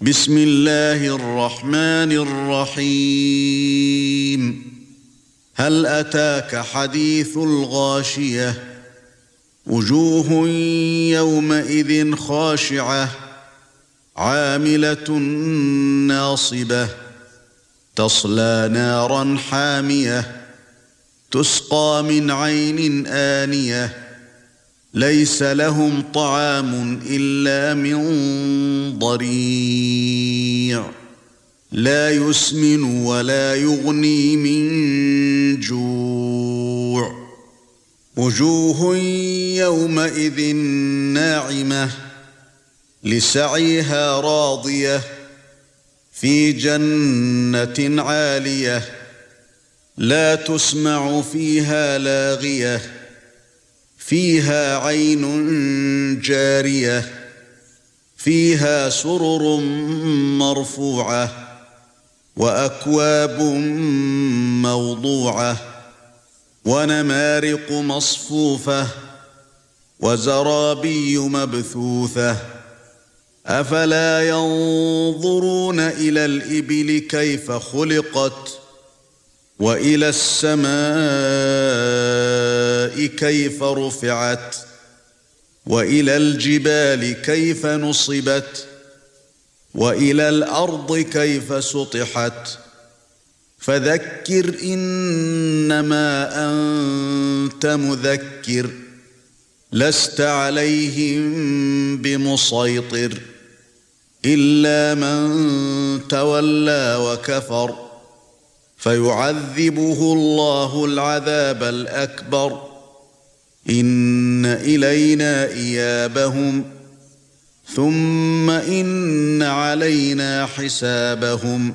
بسم الله الرحمن الرحيم. هل أتاك حديث الغاشية؟ وجوه يومئذ خاشعة عاملة ناصبة تصلى نارا حامية تسقى من عين آنية. ليس لهم طعام إلا من ضريع. لا يسمن ولا يغني من جوع. وجوه يومئذ ناعمة لسعيها راضية في جنة عالية لا تسمع فيها لاغية. فيها عين جارية فيها سرر مرفوعة وأكواب موضوعة ونمارق مصفوفة وزرابي مبثوثة. أفلا ينظرون إلى الإبل كيف خلقت وإلى كيف رفعت وإلى الجبال كيف نصبت وإلى الأرض كيف سطحت. فذكر إنما أنت مذكر لست عليهم بمسيطر إلا من تولى وكفر. فيعذبه الله العذاب الأكبر. إن إلينا إيابهم ثم إن علينا حسابهم.